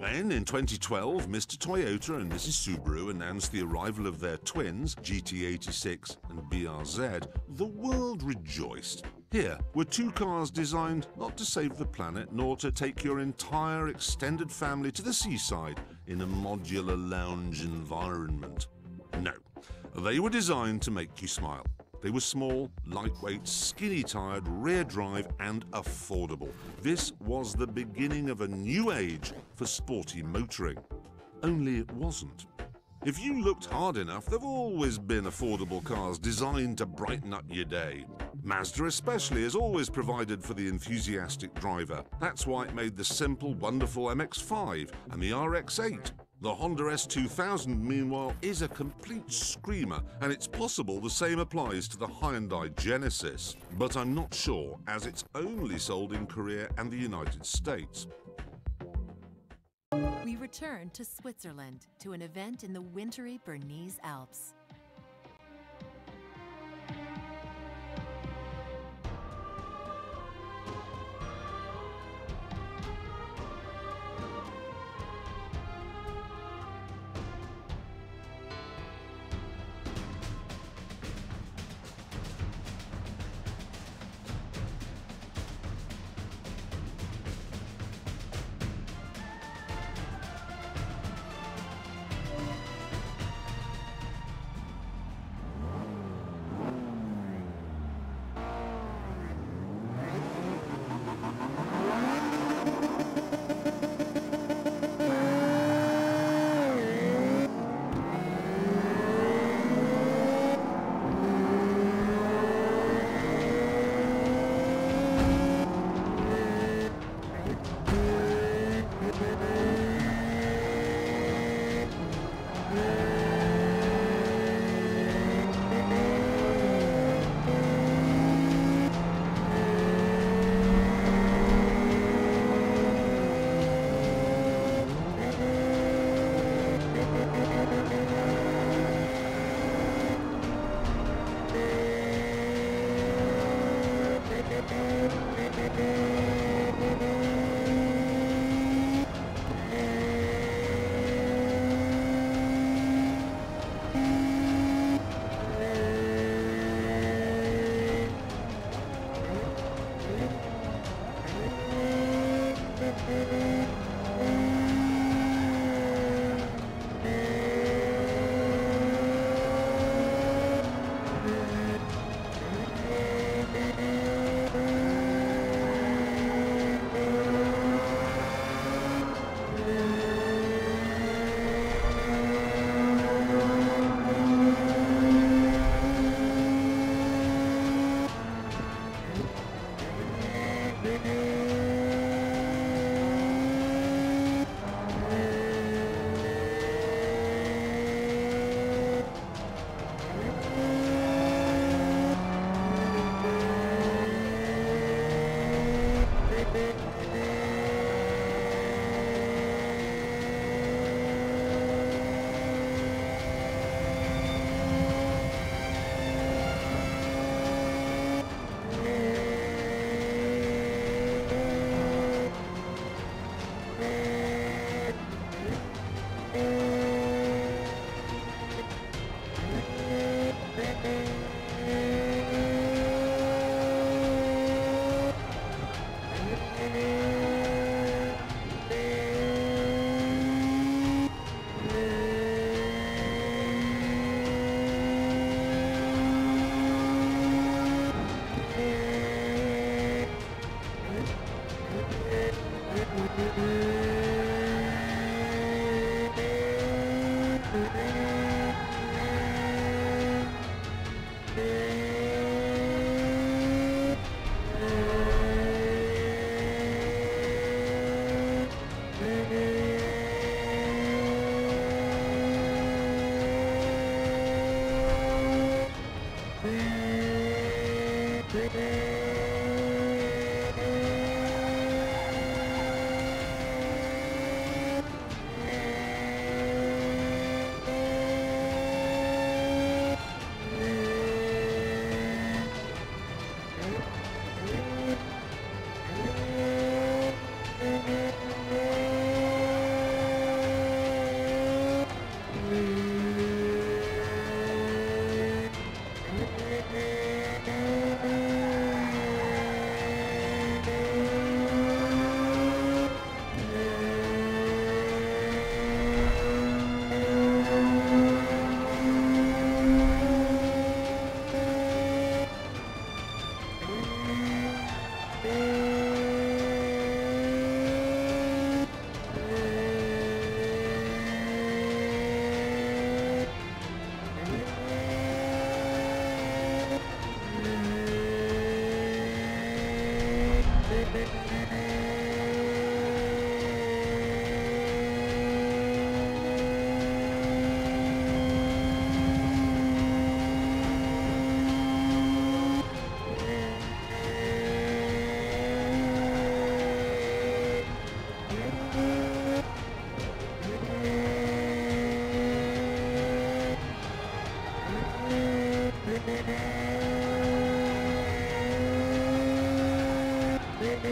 When, in 2012, Mr. Toyota and Mrs. Subaru announced the arrival of their twins, GT86 and BRZ, the world rejoiced. Here were two cars designed not to save the planet, nor to take your entire extended family to the seaside in a modular lounge environment. No, they were designed to make you smile. They were small, lightweight, skinny tired, rear drive, and affordable. This was the beginning of a new age for sporty motoring. Only it wasn't. If you looked hard enough, there've always been affordable cars designed to brighten up your day. Mazda especially has always provided for the enthusiastic driver. That's why it made the simple, wonderful MX-5 and the RX-8. The Honda S2000, meanwhile, is a complete screamer, and it's possible the same applies to the Hyundai Genesis. But I'm not sure, as it's only sold in Korea and the United States. We return to Switzerland to an event in the wintry Bernese Alps.